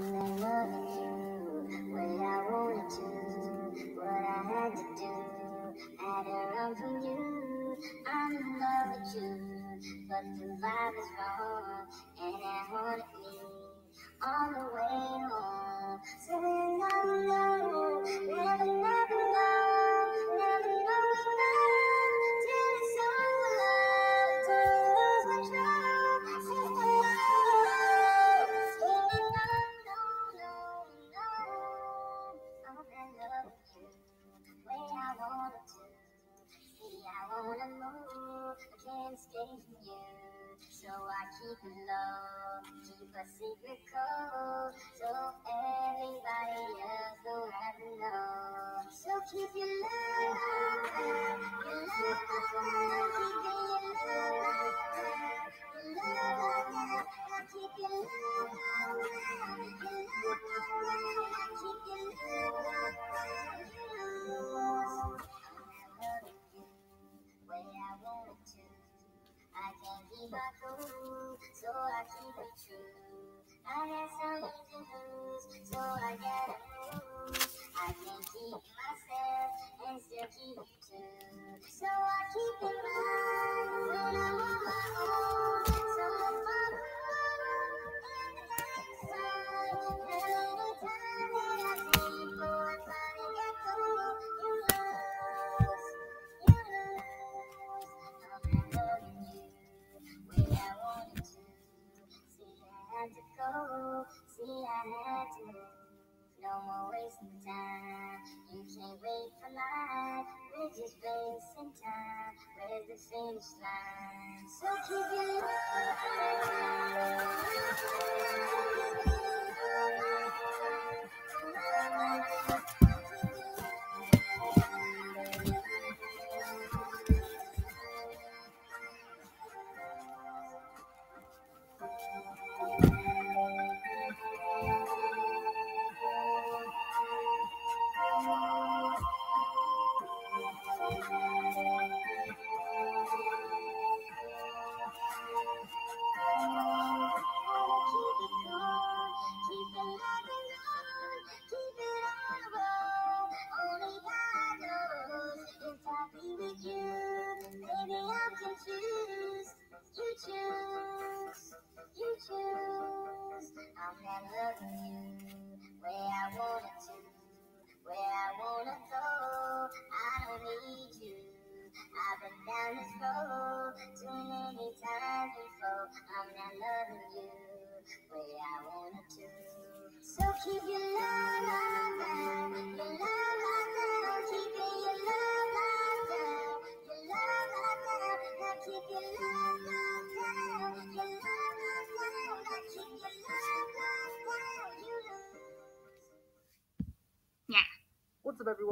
I'm in love with you. What I wanted to, what I had to do. Had to run from you. I'm in love with you. But the vibe is wrong, and it haunted me all the way home. can stay new. So I keep it low, keep a secret code, so everybody else don't have to know. So keep your love, your love. back home, so I keep it true. I got something to lose, so I gotta move. I can keep myself and still keep you too, so I keep it. had to go. See, I had to. No more wasting time. You can't wait for life. We're just wasting time. Where's the finish line? So keep your love. down this road too many times before. I'm not loving you the way I wanted to. So keep your love. of everyone.